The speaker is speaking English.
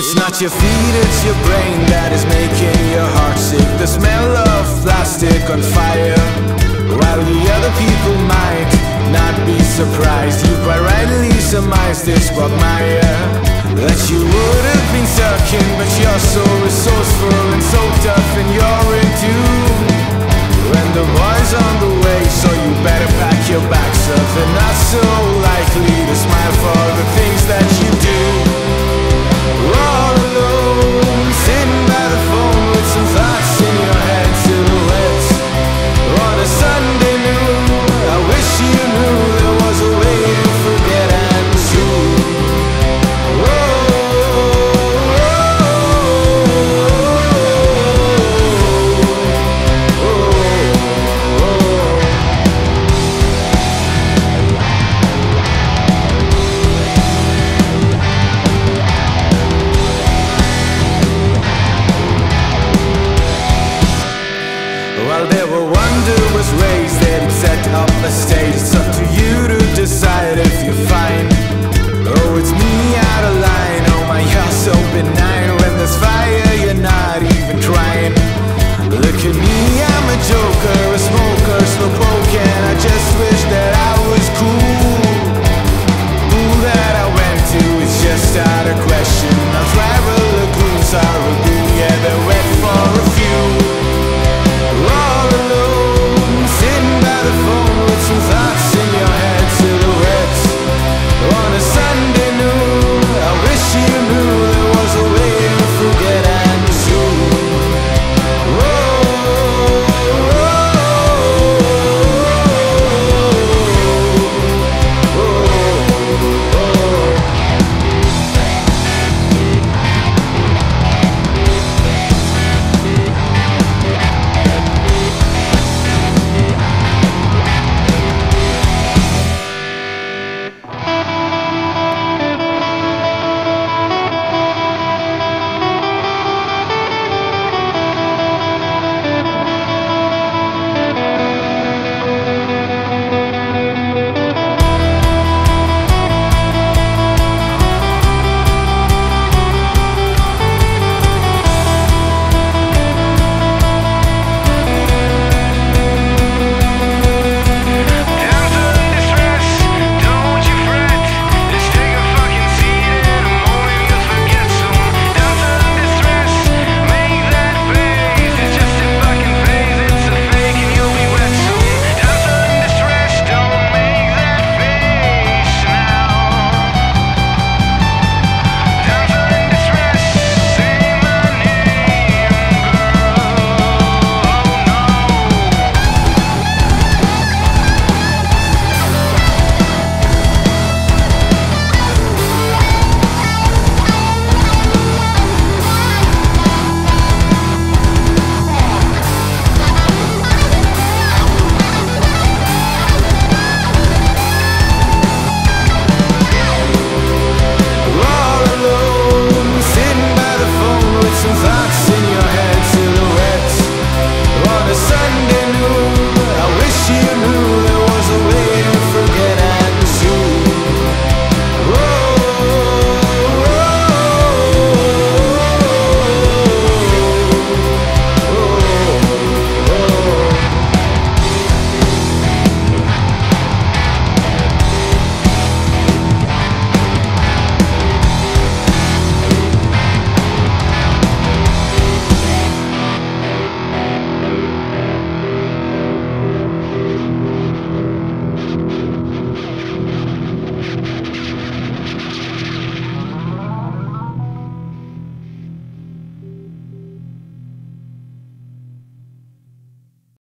It's not your feet, it's your brain that is making your heart sick. The smell of plastic on fire. While the other people might not be surprised, you quite rightly surmise this quagmire. That you would have been sucking, but you're so resourceful and so tough, and you're in tune. stage, it's up to you.